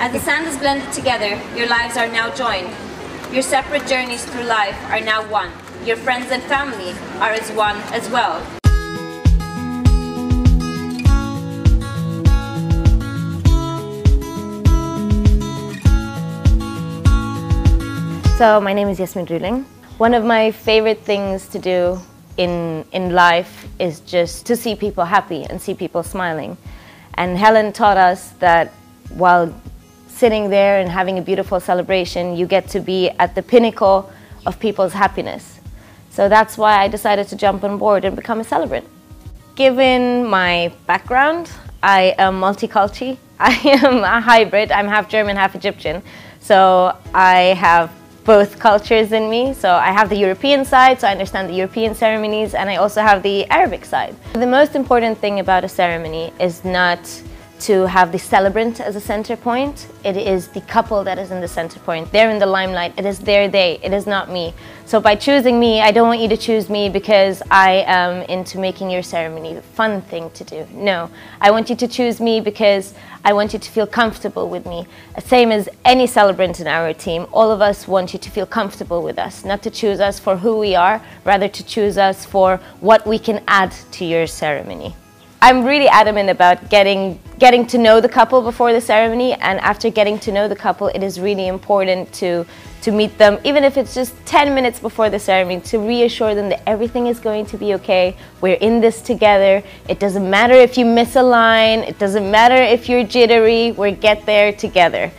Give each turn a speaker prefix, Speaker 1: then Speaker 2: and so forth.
Speaker 1: As the sand is blended together, your lives are now joined. Your separate journeys through life are now one. Your friends and family are as one as well.
Speaker 2: So my name is Yasmin Ruling. One of my favorite things to do in, in life is just to see people happy and see people smiling. And Helen taught us that while sitting there and having a beautiful celebration, you get to be at the pinnacle of people's happiness. So that's why I decided to jump on board and become a celebrant. Given my background, I am multicultural. I am a hybrid. I'm half German, half Egyptian. So I have both cultures in me. So I have the European side, so I understand the European ceremonies, and I also have the Arabic side. The most important thing about a ceremony is not to have the celebrant as a center point. It is the couple that is in the center point. They're in the limelight. It is their day. It is not me. So by choosing me, I don't want you to choose me because I am into making your ceremony a fun thing to do. No, I want you to choose me because I want you to feel comfortable with me. The same as any celebrant in our team, all of us want you to feel comfortable with us, not to choose us for who we are, rather to choose us for what we can add to your ceremony. I'm really adamant about getting getting to know the couple before the ceremony and after getting to know the couple it is really important to to meet them even if it's just 10 minutes before the ceremony to reassure them that everything is going to be okay. We're in this together. It doesn't matter if you miss a line. It doesn't matter if you're jittery. We get there together